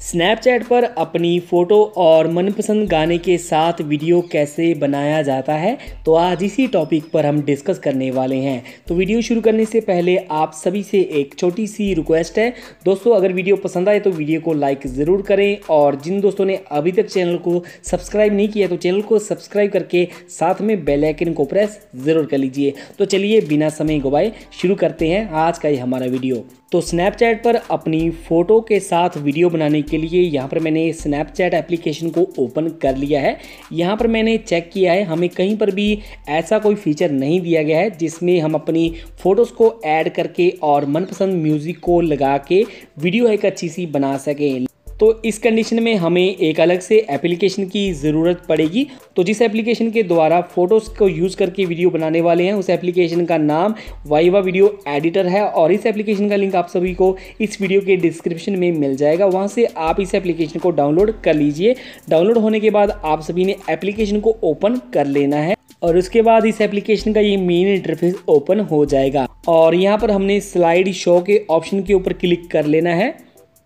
Snapchat पर अपनी photo और मनपसंद गाने के साथ वीडियो कैसे बनाया जाता है तो आज इसी टॉपिक पर हम डिस्कस करने वाले हैं। तो वीडियो शुरू करने से पहले आप सभी से एक छोटी सी रिक्वेस्ट है। दोस्तों, अगर वीडियो पसंद आए तो वीडियो को लाइक ज़रूर करें और जिन दोस्तों ने अभी तक चैनल को सब्सक्राइब नहीं किया तो चैनल को सब्सक्राइब करके साथ में बेलाइकन को प्रेस ज़रूर कर लीजिए। तो चलिए बिना समय गवाए शुरू करते हैं आज का ये हमारा वीडियो। तो स्नैपचैट पर अपनी फ़ोटो के साथ वीडियो बनाने के लिए यहाँ पर मैंने स्नैपचैट एप्लीकेशन को ओपन कर लिया है। यहाँ पर मैंने चेक किया है, हमें कहीं पर भी ऐसा कोई फीचर नहीं दिया गया है जिसमें हम अपनी फ़ोटोज़ को ऐड करके और मनपसंद म्यूज़िक को लगा के वीडियो एक अच्छी सी बना सकें। तो इस कंडीशन में हमें एक अलग से एप्लीकेशन की ज़रूरत पड़ेगी। तो जिस एप्लीकेशन के द्वारा फ़ोटोज़ को यूज़ करके वीडियो बनाने वाले हैं, उस एप्लीकेशन का नाम वाइवा वीडियो एडिटर है और इस एप्लीकेशन का लिंक आप सभी को इस वीडियो के डिस्क्रिप्शन में मिल जाएगा। वहाँ से आप इस एप्लीकेशन को डाउनलोड कर लीजिए। डाउनलोड होने के बाद आप सभी ने एप्लीकेशन को ओपन कर लेना है और उसके बाद इस एप्लीकेशन का ये मेन इंटरफेस ओपन हो जाएगा। और यहाँ पर हमने स्लाइड शो के ऑप्शन के ऊपर क्लिक कर लेना है।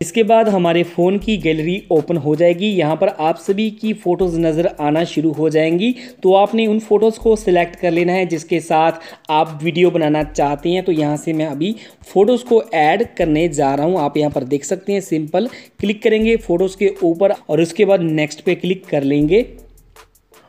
इसके बाद हमारे फ़ोन की गैलरी ओपन हो जाएगी। यहाँ पर आप सभी की फ़ोटोज़ नज़र आना शुरू हो जाएँगी। तो आपने उन फ़ोटोज़ को सिलेक्ट कर लेना है जिसके साथ आप वीडियो बनाना चाहते हैं। तो यहाँ से मैं अभी फ़ोटोज़ को ऐड करने जा रहा हूँ। आप यहाँ पर देख सकते हैं, सिंपल क्लिक करेंगे फ़ोटोज़ के ऊपर और उसके बाद नेक्स्ट पे क्लिक कर लेंगे।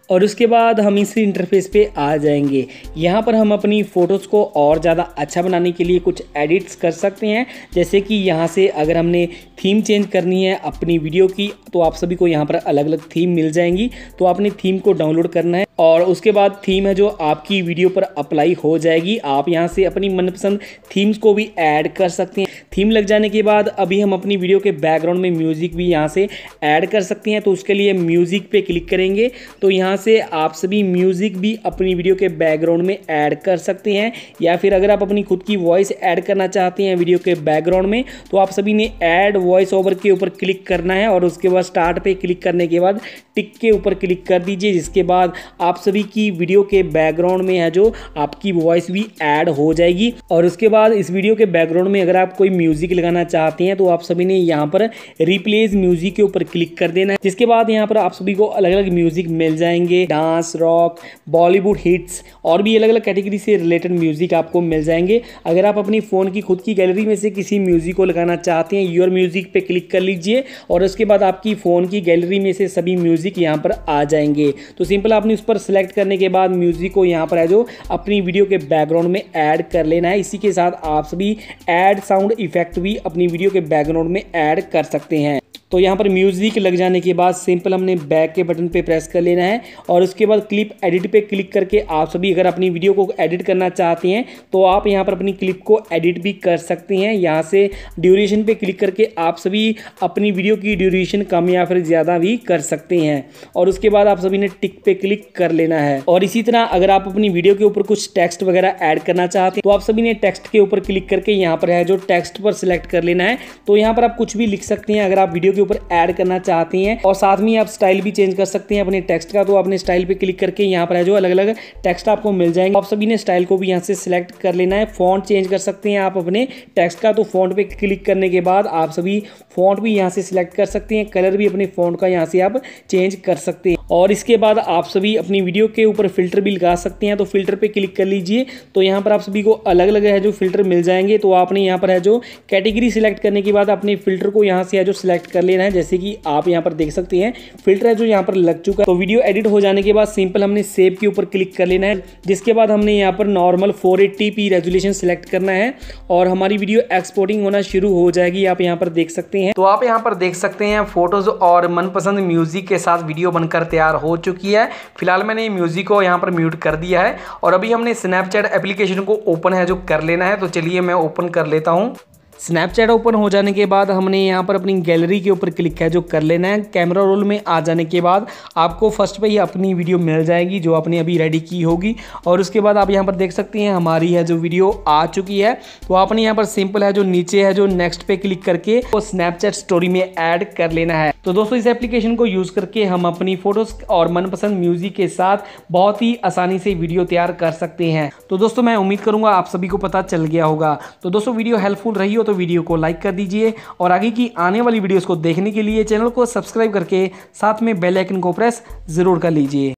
और उसके बाद हम इसी इंटरफेस पे आ जाएँगे। यहाँ पर हम अपनी फ़ोटोज़ को और ज़्यादा अच्छा बनाने के लिए कुछ एडिट्स कर सकते हैं। जैसे कि यहाँ से अगर हमने थीम चेंज करनी है अपनी वीडियो की तो आप सभी को यहाँ पर अलग अलग थीम मिल जाएँगी। तो आपने थीम को डाउनलोड करना है। और उसके बाद थीम है जो आपकी वीडियो पर अप्लाई हो जाएगी। आप यहाँ से अपनी मनपसंद थीम्स को भी ऐड कर सकते हैं। थीम लग जाने के बाद अभी हम अपनी वीडियो के बैकग्राउंड में म्यूज़िक भी यहाँ से ऐड कर सकते हैं। तो उसके लिए म्यूज़िक पे क्लिक करेंगे। तो यहाँ से आप सभी म्यूज़िक भी अपनी वीडियो के बैकग्राउंड में ऐड कर सकते हैं। या फिर अगर आप अपनी खुद की वॉइस ऐड करना चाहते हैं वीडियो के बैकग्राउंड में तो आप सभी ने ऐड वॉइस ओवर के ऊपर क्लिक करना है। और उसके बाद स्टार्ट पे क्लिक करने के बाद टिक के ऊपर क्लिक कर दीजिए, जिसके बाद आप सभी की वीडियो के बैकग्राउंड में है जो, आपकी वॉइस भी ऐड हो जाएगी। और उसके बाद इस वीडियो के बैकग्राउंड में अगर आप कोई म्यूज़िक लगाना चाहते हैं तो आप सभी ने यहाँ पर रिप्लेस म्यूज़िक के ऊपर क्लिक कर देना है। जिसके बाद यहाँ पर आप सभी को अलग अलग म्यूज़िक मिल जाएँगे। डांस रॉक बॉलीवुड हिट्स और भी अलग अलग कैटेगरी से रिलेटेड म्यूज़िक आपको मिल जाएँगे। अगर आप अपनी फ़ोन की खुद की गैलरी में से किसी म्यूज़िक को लगाना चाहते हैं योर म्यूज़िक पे क्लिक कर लीजिए और उसके बाद आपकी फ़ोन की गैलरी में से सभी म्यूज़िक यहाँ पर आ जाएँगे। तो सिंपल आपने उस पर सेलेक्ट करने के बाद म्यूज़िक को यहाँ पर है जो अपनी वीडियो के बैकग्राउंड में ऐड कर लेना है। इसी के साथ आप सभी ऐड साउंड इफ़ेक्ट भी अपनी वीडियो के बैकग्राउंड में ऐड कर सकते हैं। तो यहाँ पर म्यूज़िक लग जाने के बाद सिंपल हमने बैक के बटन पे प्रेस कर लेना है और उसके बाद क्लिप एडिट पे क्लिक करके आप सभी अगर अपनी वीडियो को एडिट करना चाहते हैं तो आप यहाँ पर अपनी क्लिप को एडिट भी कर सकते हैं। यहाँ से ड्यूरेशन पे क्लिक करके आप सभी अपनी वीडियो की ड्यूरेशन कम या फिर ज़्यादा भी कर सकते हैं। और उसके बाद आप सभी ने टिक पे क्लिक कर लेना है। और इसी तरह अगर आप अपनी वीडियो के ऊपर कुछ टेक्स्ट वगैरह ऐड करना चाहते हैं तो आप सभी ने टेक्स्ट के ऊपर क्लिक करके यहाँ पर है जो टेक्स्ट पर सिलेक्ट कर लेना है। तो यहाँ पर आप कुछ भी लिख सकते हैं, अगर आप वीडियो के ऊपर ऐड करना चाहते हैं और साथ में आप स्टाइल भी चेंज कर सकते हैं अपने टेक्स्ट का तो अपने स्टाइल पे क्लिक करके यहाँ पर है जो अलग अलग टेक्स्ट आपको मिल जाएँगे। आप सभी ने स्टाइल को भी यहाँ से सिलेक्ट कर लेना है। फॉन्ट चेंज कर सकते हैं आप अपने टेक्स्ट का तो फॉन्ट पे क्लिक करने के बाद आप सभी फॉन्ट भी यहाँ से सिलेक्ट कर सकते हैं। कलर भी अपने फॉन्ट का यहाँ से आप चेंज कर सकते हैं। और इसके बाद आप सभी अपनी वीडियो के ऊपर फ़िल्टर भी लगा सकते हैं तो फ़िल्टर पे क्लिक कर लीजिए। तो यहाँ पर आप सभी को अलग अलग है जो फ़िल्टर मिल जाएँगे तो आपने यहाँ पर है जो कैटेगरी सिलेक्ट करने के बाद अपने फ़िल्टर को यहाँ से है जो सिलेक्ट कर लेना है, जैसे कि आप यहाँ पर देख सकते हैं। फ़िल्टर है जो यहाँ पर लग चुका है। तो वीडियो एडिट हो जाने के बाद सिंपल हमने सेव के ऊपर क्लिक कर लेना है, जिसके बाद हमने यहाँ पर नॉर्मल फोर रेजोल्यूशन सिलेक्ट करना है और हमारी वीडियो एक्सपोर्टिंग होना शुरू हो जाएगी, आप यहाँ पर देख सकते हैं। तो आप यहाँ पर देख सकते हैं फ़ोटोज़ और मनपसंद म्यूज़िक के साथ वीडियो बनकर तैयार हो चुकी है। फ़िलहाल मैंने म्यूज़िक को यहाँ पर म्यूट कर दिया है और अभी हमने स्नैपचैट एप्लीकेशन को ओपन है, जो कर लेना है। तो चलिए मैं ओपन कर लेता हूँ। स्नैपचैट ओपन हो जाने के बाद हमने यहाँ पर अपनी गैलरी के ऊपर क्लिक है, जो कर लेना है। कैमरा रोल में आ जाने के बाद आपको फ़र्स्ट पे ही अपनी वीडियो मिल जाएगी, जो आपने अभी रेडी की होगी। और उसके बाद आप यहाँ पर देख सकते हैं, हमारी है जो वीडियो आ चुकी है। तो आपने यहाँ पर सिंपल है, जो नीचे है, जो नेक्स्ट पे क्लिक करके वो स्नैपचैट स्टोरी में ऐड कर लेना है। तो दोस्तों, इस एप्लीकेशन को यूज़ करके हम अपनी फ़ोटोज़ और मनपसंद म्यूज़िक के साथ बहुत ही आसानी से वीडियो तैयार कर सकते हैं। तो दोस्तों, मैं उम्मीद करूँगा आप सभी को पता चल गया होगा। तो दोस्तों वीडियो हेल्पफुल रही हो तो वीडियो को लाइक कर दीजिए और आगे की आने वाली वीडियोज़ को देखने के लिए चैनल को सब्सक्राइब करके साथ में बेलाइकन को प्रेस ज़रूर कर लीजिए।